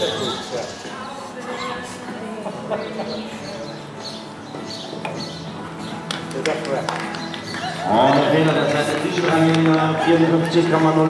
Und der Trainer der zweite Tischrang in 54,0.